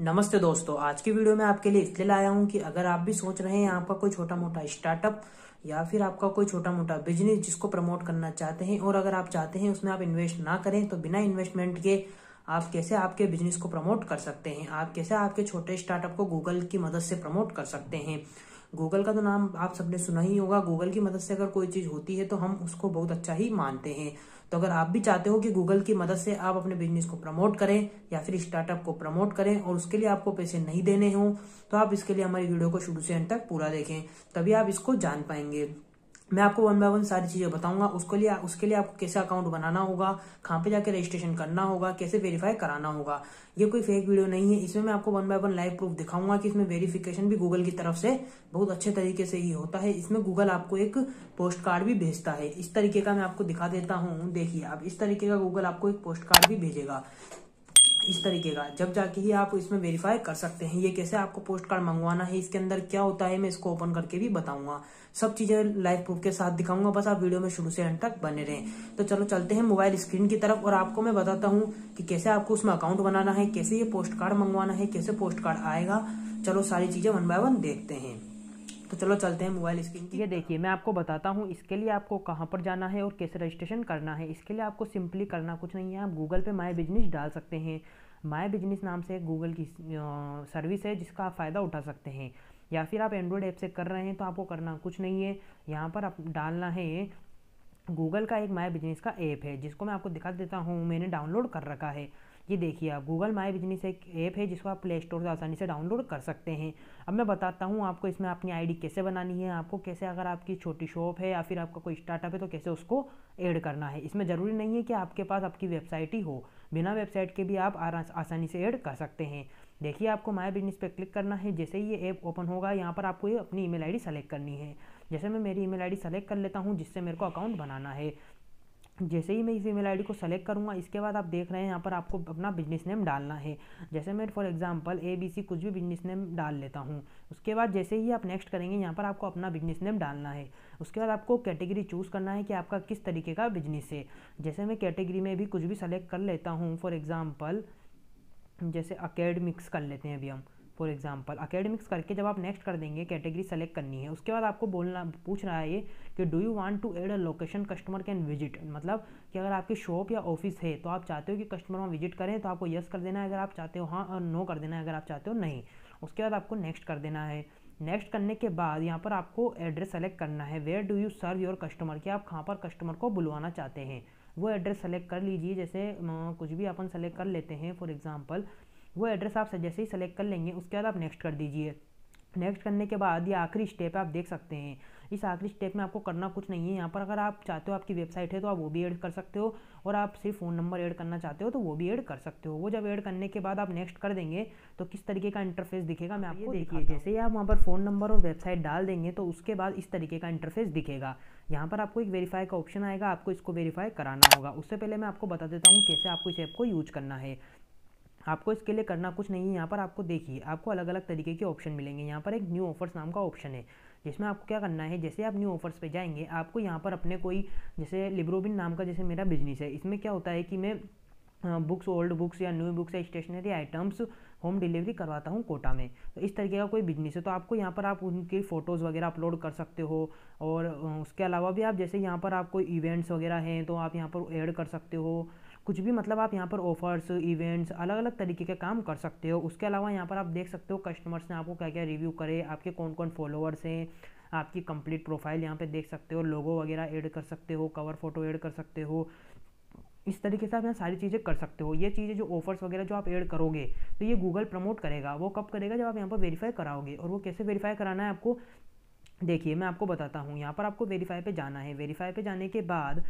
नमस्ते दोस्तों, आज की वीडियो में आपके लिए इसलिए लाया हूँ कि अगर आप भी सोच रहे हैं आपका कोई छोटा मोटा स्टार्टअप या फिर आपका कोई छोटा मोटा बिज़नेस जिसको प्रमोट करना चाहते हैं और अगर आप चाहते हैं उसमें आप इन्वेस्ट ना करें तो बिना इन्वेस्टमेंट के आप कैसे आपके बिज़नेस को प्रमोट कर सकते हैं? आप कैसे आपके छोटे स्टार्टअप को गूगल की मदद से प्रमोट कर सकते हैं? गूगल का तो नाम आप सबने सुना ही होगा, गूगल की मदद से अगर कोई चीज़ होती है तो हम उसको बहुत अच्छा ही मानते हैं। तो अगर आप भी चाहते हो कि गूगल की मदद से आप अपने बिज़नेस को प्रमोट करें या फिर स्टार्टअप को प्रमोट करें और उसके लिए आपको पैसे नहीं देने हों तो आप इसके लिए हमारी वीडियो को शुरू से अंत तक पूरा देखें, तभी आप इसको जान पाएँगे। मैं आपको वन बाय वन सारी चीज़ें बताऊँगा। उसके लिए उसके लिए आपको कैसे अकाउंट बनाना होगा, कहाँ पे जाके रजिस्ट्रेशन करना होगा, कैसे वेरीफाई कराना होगा। ये कोई फेक वीडियो नहीं है। इसमें मैं आपको one by one live proof दिखाऊँगा कि इसमें वेरिफिकेशन भी गूगल की तरफ़ से बहुत अच्छे तरीके से ही होता है। इसमें गूगल आपको एक पोस्ट कार्ड भी भेजता है। इस तरीके का मैं आपको दिखा देता हूँ। देखिए, आप इस तरीके का गूगल आपको एक पोस्ट कार्ड भी भेजेगा। इस तरीके का, जब जाके ही आप इसमें वेरीफाई कर सकते हैं, ये कैसे आपको पोस्ट कार्ड मंगवाना है, इसके अंदर क्या होता है, मैं इसको ओपन करके भी बताऊँगा। सब चीज़ें लाइव प्रूफ के साथ दिखाऊँगा, बस आप वीडियो में शुरू से एंड तक बने रहें। तो चलो चलते हैं मोबाइल स्क्रीन की तरफ़, और आपको मैं बताता हूँ कि कैसे आपको उसमें अकाउंट बनाना है, कैसे ये पोस्ट कार्ड मंगवाना है, कैसे पोस्ट कार्ड आएगा। चलो सारी चीज़ें वन बाय वन देखते हैं। तो चलो चलते हैं मोबाइल स्क्रीन की। ये देखिए, मैं आपको बताता हूँ, इसके लिए आपको कहाँ पर जाना है और कैसे रजिस्ट्रेशन करना है। इसके लिए आपको सिंपली करना कुछ नहीं है। आप गूगल पे माई बिज़नेस डाल सकते हैं। माई बिज़नेस नाम से गूगल की सर्विस है, जिसका आप फ़ायदा उठा सकते हैं। या फिर आप एंड्रॉयड ऐप से कर रहे हैं तो आपको करना कुछ नहीं है। यहाँ पर आप डालना है गूगल का एक माई बिज़नेस का ऐप है, जिसको मैं आपको दिखा देता हूँ, मैंने डाउनलोड कर रखा है। ये देखिए आप, गूगल माई बिज़नेस एक ऐप है, जिसको आप प्ले स्टोर से आसानी से डाउनलोड कर सकते हैं। अब मैं बताता हूँ आपको इसमें अपनी आईडी कैसे बनानी है, आपको कैसे अगर आपकी छोटी शॉप है या फिर आपका कोई स्टार्टअप है तो कैसे उसको ऐड करना है। इसमें ज़रूरी नहीं है कि आपके पास आपकी वेबसाइट ही हो, बिना वेबसाइट के भी आप आसानी से ऐड कर सकते हैं। देखिए आपको माई बिज़नेस पर क्लिक करना है, जैसे ही ये ऐप ओपन होगा, यहाँ पर आपको ये अपनी ईमेल आईडी सेलेक्ट करनी है। जैसे मैं मेरी ईमेल आईडी सेलेक्ट कर लेता हूँ, जिससे मेरे को अकाउंट बनाना है। जैसे ही मैं इस ईमेल आईडी को सेलेक्ट करूँगा, इसके बाद आप देख रहे हैं, यहाँ पर आपको अपना बिज़नेस नेम डालना है। जैसे मैं, for example, A, B, C, कुछ भी बिज़नेस नेम डाल लेता हूँ। उसके बाद जैसे ही आप नेक्स्ट करेंगे, यहाँ पर आपको अपना बिज़नेस नेम डालना है। उसके बाद आपको कैटेगरी चूज़ करना है कि आपका किस तरीके का बिज़नेस है। जैसे मैं कैटेगरी में भी कुछ भी सेलेक्ट कर लेता हूँ, फॉर एग्ज़ाम्पल जैसे अकेडमिक्स कर लेते हैं अभी हम। फॉर एग्ज़ाम्पल अकेडमिक्स करके जब आप नेक्स्ट कर देंगे कैटेगरी सेलेक्ट करनी है, उसके बाद आपको बोलना, पूछ रहा है ये कि do you want to add a location customer can visit मतलब कि अगर आपकी शॉप या ऑफ़िस है तो आप चाहते हो कि कस्टमर वहाँ विज़िट करें तो आपको यस कर देना है, अगर आप चाहते हो हाँ और नो कर देना है, अगर आप चाहते हो नहीं। उसके बाद आपको नेक्स्ट कर देना है। नेक्स्ट करने के बाद यहाँ पर आपको एड्रेस सेलेक्ट करना है। Where do you serve your customer कि आप कहाँ पर कस्टमर को बुलवाना चाहते हैं। वो एड्रेस सेलेक्ट कर लीजिए, जैसे कुछ भी अपन सेलेक्ट कर लेते हैं फॉर एग्जांपल वो एड्रेस आप जैसे ही सेलेक्ट कर लेंगे उसके बाद आप नेक्स्ट कर दीजिए। नेक्स्ट करने के बाद ये आखिरी स्टेप आप देख सकते हैं। इस आखिरी स्टेप में आपको करना कुछ नहीं है यहाँ पर। अगर आप चाहते हो आपकी वेबसाइट है तो आप वो भी ऐड कर सकते हो और आप सिर्फ़ फ़ोन नंबर ऐड करना चाहते हो तो वो भी ऐड कर सकते हो। वो जब ऐड करने के बाद आप नेक्स्ट कर देंगे तो किस तरीके का इंटरफेस दिखेगा मैं आपको देखिए जैसे ही आप वहाँ पर फ़ोन नंबर और वेबसाइट डाल देंगे तो उसके बाद इस तरीके का इंटरफेस दिखेगा। यहाँ पर आपको एक वेरीफाई का ऑप्शन आएगा आपको इसको वेरीफाई कराना होगा। उससे पहले मैं आपको बता देता हूँ कैसे आपको इस ऐप को यूज़ करना है। आपको इसके लिए करना कुछ नहीं है, यहाँ पर आपको देखिए, आपको अलग अलग तरीके के ऑप्शन मिलेंगे। यहाँ पर एक न्यू ऑफर्स नाम का ऑप्शन है, जिसमें आपको क्या करना है, जैसे आप न्यू ऑफर्स पे जाएँगे, आपको यहाँ पर अपने कोई, जैसे लिब्रोबिन नाम का जैसे मेरा बिज़नेस है, इसमें क्या होता है कि मैं बुक्स ओल्ड बुक्स या न्यू बुक्स या स्टेशनरी आइटम्स होम डिलीवरी करवाता हूँ कोटा में। तो इस तरीके का कोई बिज़नेस है तो आपको यहाँ पर आप उनकी फ़ोटोज़ वगैरह अपलोड कर सकते हो और उसके अलावा भी आप जैसे यहाँ पर आप कोई इवेंट्स वगैरह हैं तो आप यहाँ पर ऐड कर सकते हो। कुछ भी मतलब आप यहाँ पर ऑफर्स इवेंट्स अलग अलग तरीके के काम कर सकते हो। उसके अलावा यहाँ पर आप देख सकते हो कस्टमर्स ने आपको क्या क्या रिव्यू करे, आपके कौन कौन फॉलोअर्स हैं, आपकी कंप्लीट प्रोफ़ाइल यहाँ पे देख सकते हो लोगो वगैरह ऐड कर सकते हो कवर फ़ोटो ऐड कर सकते हो। इस तरीके से आप यहाँ सारी चीज़ें कर सकते हो। ये चीज़ें जो ऑफर्स वगैरह जो आप ऐड करोगे तो ये गूगल प्रमोट करेगा। वो कब करेगा? जब आप यहाँ पर वेरीफाई कराओगे। और वो कैसे वेरीफाई कराना है आपको? देखिए, मैं आपको बताता हूँ। यहाँ पर आपको वेरीफाई पे जाना है। वेरीफाई पे जाने के बाद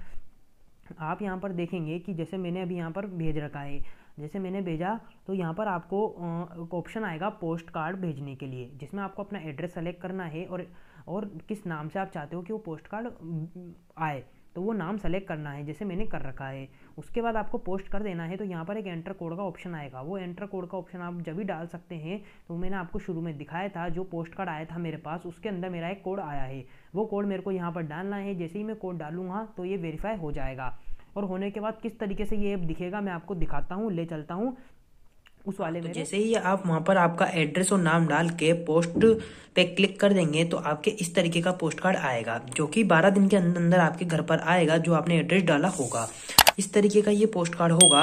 आप यहाँ पर देखेंगे कि जैसे मैंने अभी यहाँ पर भेज रखा है, जैसे मैंने भेजा तो यहाँ पर आपको ऑप्शन आएगा पोस्ट कार्ड भेजने के लिए, जिसमें आपको अपना एड्रेस सेलेक्ट करना है और और किस नाम से आप चाहते हो कि वो पोस्ट कार्ड आए। तो वो नाम सेलेक्ट करना है, जैसे मैंने कर रखा है। उसके बाद आपको पोस्ट कर देना है तो यहाँ पर एक एंटर कोड का ऑप्शन आएगा। वो एंटर कोड का ऑप्शन आप जब भी डाल सकते हैं तो मैंने आपको शुरू में दिखाया था, जो पोस्ट कार्ड आया था मेरे पास, उसके अंदर मेरा एक कोड आया है। वो कोड मेरे को यहाँ पर डालना है, जैसे ही मैं कोड डालूँगा तो ये वेरीफाई हो जाएगा। और होने के बाद किस तरीके से ये ऐप दिखेगा, मैं आपको दिखाता हूँ, ले चलता हूँ। उस वाले में तो जैसे ही आप वहाँ पर आपका एड्रेस और नाम डाल के पोस्ट पे क्लिक कर देंगे तो आपके इस तरीके का पोस्ट कार्ड आएगा जो कि 12 दिन के अंदर अंदर आपके घर पर आएगा जो आपने एड्रेस डाला होगा। इस तरीके का ये पोस्ट कार्ड होगा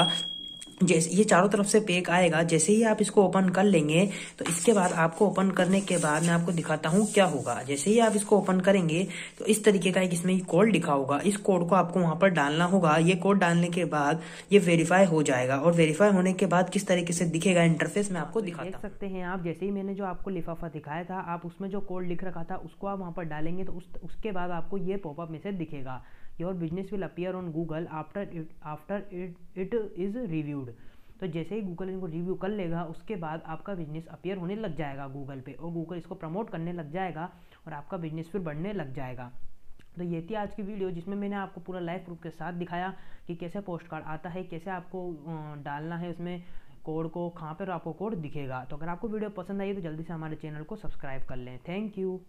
जैसे ये चारों तरफ़ से पेक आएगा जैसे ही आप इसको ओपन कर लेंगे तो इसके बाद आपको ओपन करने के बाद मैं आपको दिखाता हूँ क्या होगा। जैसे ही आप इसको ओपन करेंगे तो इस तरीके का एक इसमें कोड लिखा होगा। इस कोड को आपको वहाँ पर डालना होगा। ये कोड डालने के बाद ये वेरीफाई हो जाएगा और वेरीफाई होने के बाद किस तरीके से दिखेगा इंटरफेस में आपको दिखा देख सकते हैं आप जैसे ही मैंने जो आपको लिफाफा दिखाया था आप उसमें जो कोड लिख रखा था उसको आप वहाँ पर डालेंगे तो उस, उसके बाद आपको ये पॉपअप मैसेज दिखेगा। Your business will appear on Google after after it it is reviewed तो जैसे ही गूगल इनको रिव्यू कर लेगा, उसके बाद आपका बिज़नेस अपियर होने लग जाएगा गूगल पे और गूगल इसको प्रमोट करने लग जाएगा और आपका बिज़नेस फिर बढ़ने लग जाएगा। तो ये थी आज की वीडियो जिसमें मैंने आपको पूरा लाइव प्रूफ के साथ दिखाया कि कैसे पोस्ट कार्ड आता है, कैसे आपको डालना है उसमें कोड को, कहाँ पर आपको कोड दिखेगा। तो अगर आपको वीडियो पसंद आई तो जल्दी से हमारे चैनल को सब्सक्राइब कर लें। Thank you